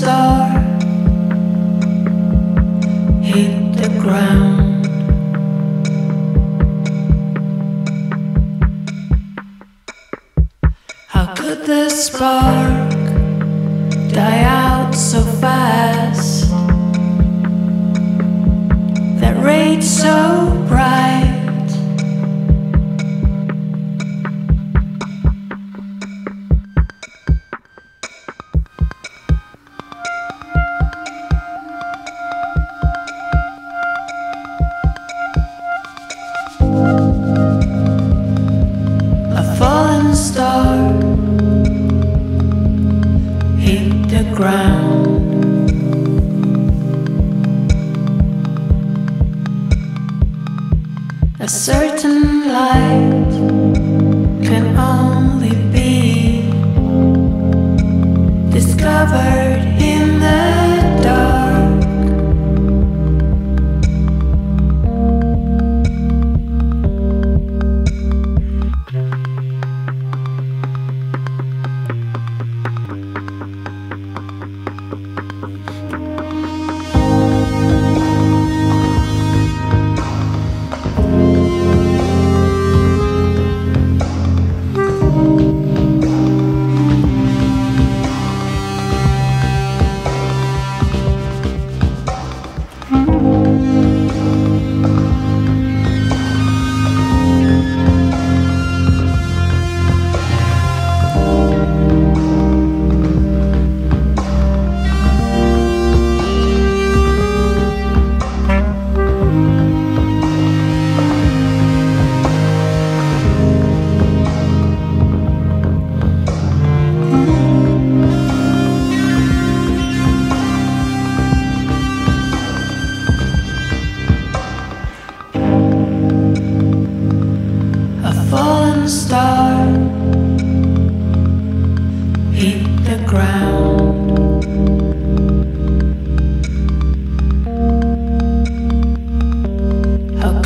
star hit the ground. How could this spark die out so fast? That rate so bright. Ground. A certain light can only be discovered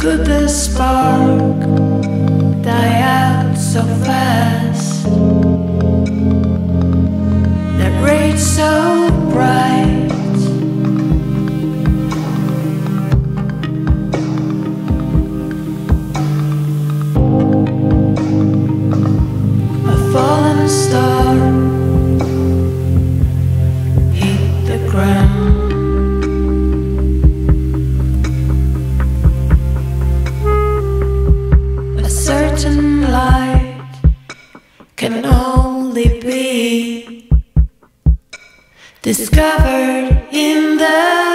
could the spark die out so fast? Only be discovered in the